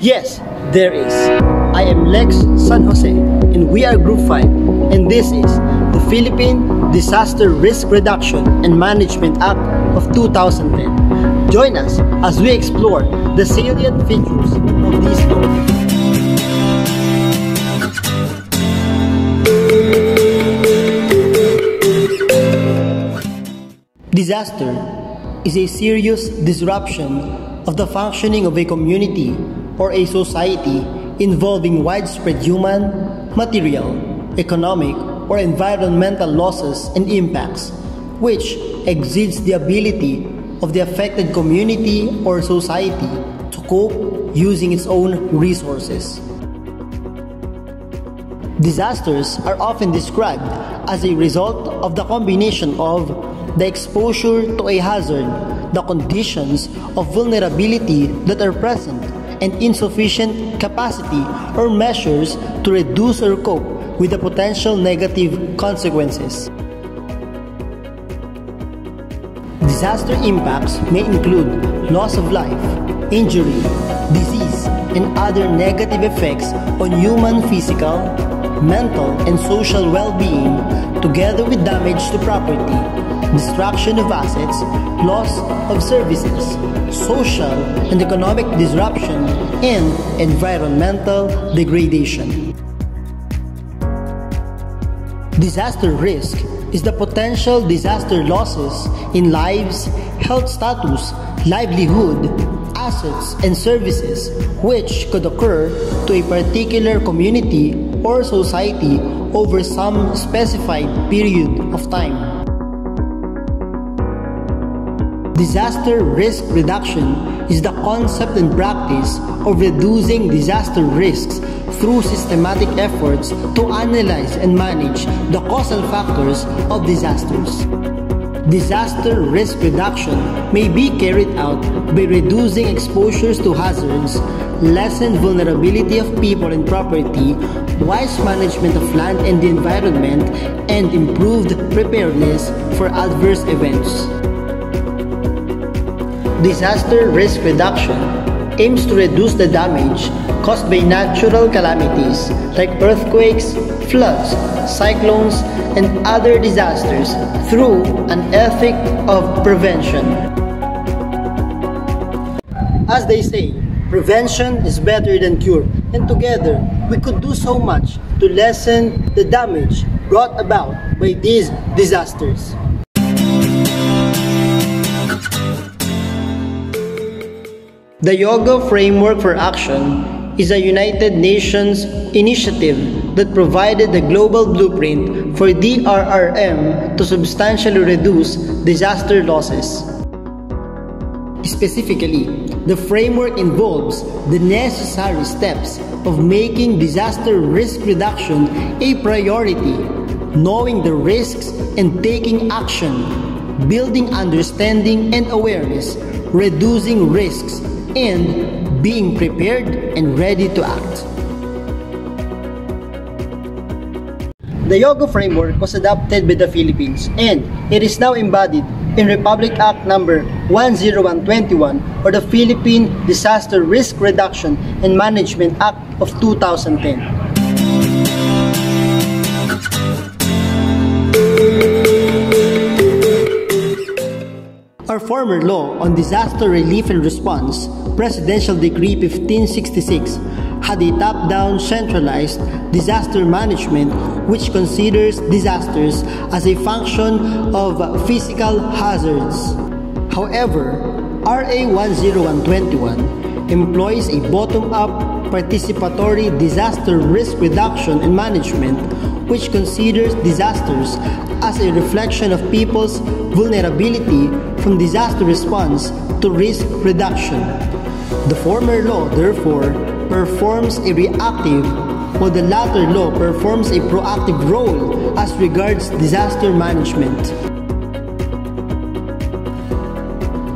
Yes, there is. I am Lex San Jose and we are Group 5 and this is the Philippine Disaster Risk Reduction and Management Act of 2010. Join us as we explore the salient features of this law. Disaster is a serious disruption of the functioning of a community or a society involving widespread human, material, economic, or environmental losses and impacts, which exceeds the ability of the affected community or society to cope using its own resources. Disasters are often described as a result of the combination of the exposure to a hazard, the conditions of vulnerability that are present, and insufficient capacity or measures to reduce or cope with the potential negative consequences. Disaster impacts may include loss of life, injury, disease, and other negative effects on human physical, mental, and social well-being together with damage to property, destruction of assets, loss of services, social and economic disruption, and environmental degradation. Disaster risk is the potential disaster losses in lives, health status, livelihood, assets, and services which could occur to a particular community or society over some specified period of time. Disaster risk reduction is the concept and practice of reducing disaster risks through systematic efforts to analyze and manage the causal factors of disasters. Disaster risk reduction may be carried out by reducing exposures to hazards, lessen vulnerability of people and property, wise management of land and the environment, and improved preparedness for adverse events. Disaster risk reduction aims to reduce the damage caused by natural calamities like earthquakes, floods, cyclones, and other disasters through an ethic of prevention. As they say, prevention is better than cure, and together we could do so much to lessen the damage brought about by these disasters. The Hyogo Framework for Action is a United Nations initiative that provided the global blueprint for DRRM to substantially reduce disaster losses. Specifically, the framework involves the necessary steps of making disaster risk reduction a priority, knowing the risks and taking action, building understanding and awareness, reducing risks, and being prepared and ready to act. The Hyogo framework was adopted by the Philippines and it is now embodied in Republic Act number 10121 or the Philippine Disaster Risk Reduction and Management Act of 2010. Our former law on disaster relief and response, Presidential Decree 1566, had a top-down centralized disaster management which considers disasters as a function of physical hazards. However, RA 10121 employs a bottom-up participatory disaster risk reduction and management which considers disasters as a reflection of people's vulnerability from disaster response to risk reduction. The former law, therefore, performs a reactive, while the latter law performs a proactive role as regards disaster management.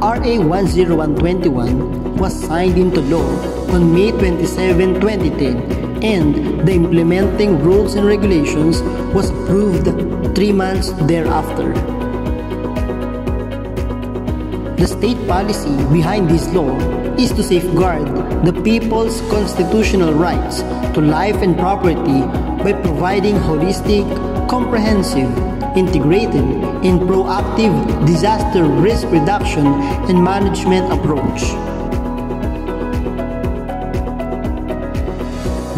RA 10121 was signed into law on May 27, 2010, and the implementing rules and regulations was approved three months thereafter. The state policy behind this law is to safeguard the people's constitutional rights to life and property by providing holistic, comprehensive, integrated, and proactive disaster risk reduction and management approach.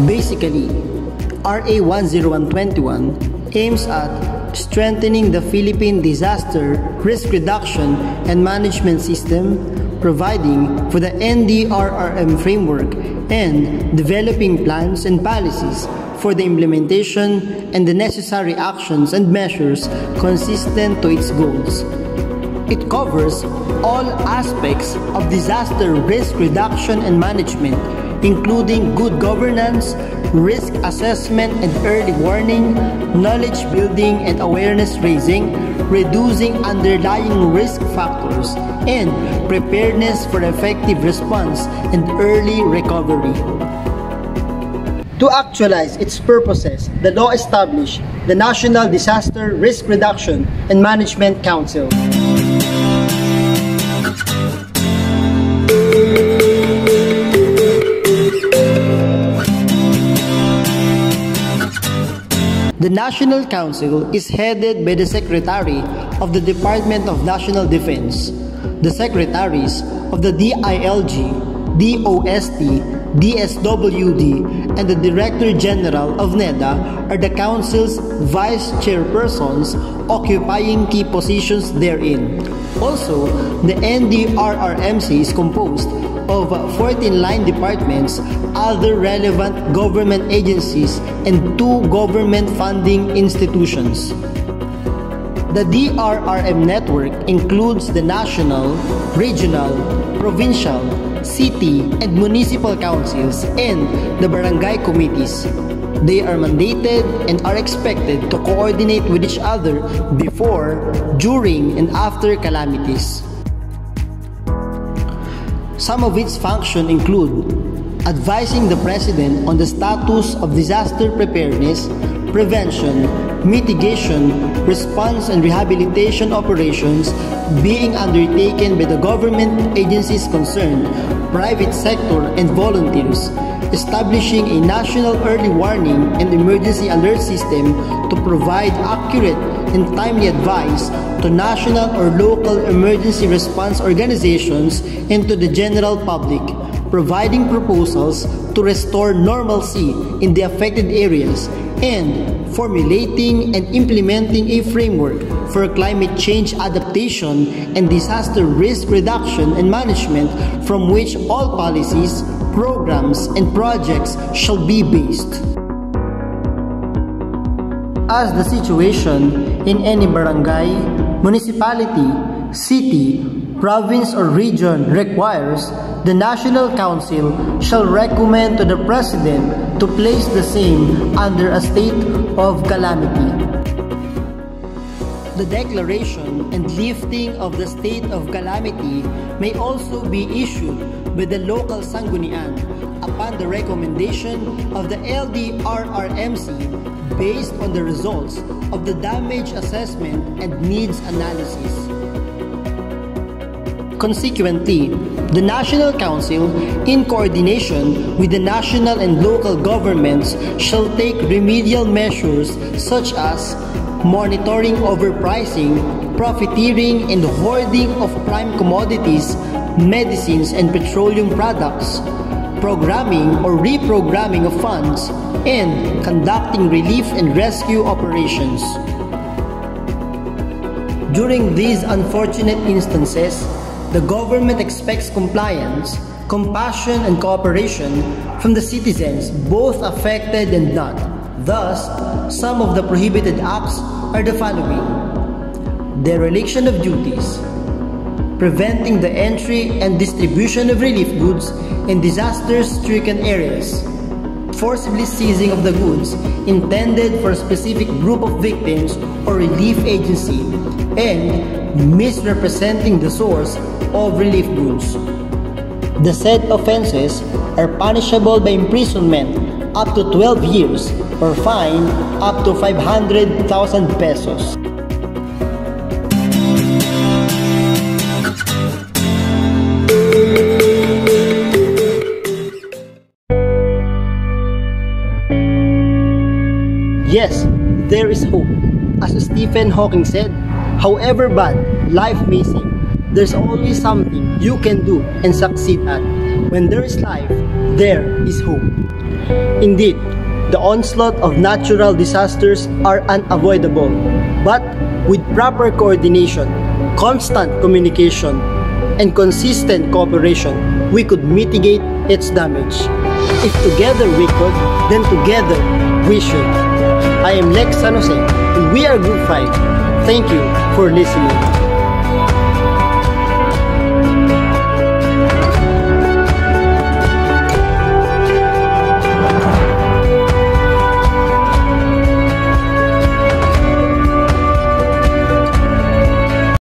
Basically, RA 10121 aims at strengthening the Philippine disaster risk reduction and management system, providing for the NDRRM framework, and developing plans and policies for the implementation and the necessary actions and measures consistent to its goals. It covers all aspects of disaster risk reduction and management, including good governance, risk assessment and early warning, knowledge building and awareness raising, reducing underlying risk factors, and preparedness for effective response and early recovery. To actualize its purposes, the law established the National Disaster Risk Reduction and Management Council. The National Council is headed by the Secretary of the Department of National Defense. The Secretaries of the DILG, DOST, DSWD, and the Director General of NEDA are the Council's vice chairpersons occupying key positions therein. Also, the NDRRMC is composed of 14 line departments, other relevant government agencies, and two government funding institutions. The DRRM network includes the national, regional, provincial, city, and municipal councils and the barangay committees. They are mandated and are expected to coordinate with each other before, during, and after calamities. Some of its functions include advising the President on the status of disaster preparedness, prevention, mitigation, response, and rehabilitation operations being undertaken by the government agencies concerned, private sector, and volunteers, establishing a national early warning and emergency alert system to provide accurate and timely advice to national or local emergency response organizations and to the general public, providing proposals to restore normalcy in the affected areas, and formulating and implementing a framework for climate change adaptation and disaster risk reduction and management from which all policies, programs, and projects shall be based. As the situation in any barangay, municipality, city, province, or region requires, the National Council shall recommend to the President to place the same under a state of calamity. The declaration and lifting of the state of calamity may also be issued by the local sanggunian upon the recommendation of the LDRRMC based on the results of the damage assessment and needs analysis. Consequently, the National Council, in coordination with the national and local governments, shall take remedial measures such as monitoring overpricing, profiteering, and hoarding of prime commodities, medicines, and petroleum products, programming or reprogramming of funds, and conducting relief and rescue operations. During these unfortunate instances, the government expects compliance, compassion, and cooperation from the citizens, both affected and not. Thus, some of the prohibited acts are the following dereliction of duties, preventing the entry and distribution of relief goods in disaster stricken areas, forcibly seizing of the goods intended for a specific group of victims or relief agency, and misrepresenting the source of relief goods. The said offenses are punishable by imprisonment up to 12 years or fine up to 500,000 pesos. There is hope. As Stephen Hawking said, however bad life may seem, there's always something you can do and succeed at. When there is life, there is hope. Indeed, the onslaught of natural disasters are unavoidable, but with proper coordination, constant communication, and consistent cooperation, we could mitigate its damage. If together we could, then together we should. I am Lex San Jose, and we are Group 5. Thank you for listening.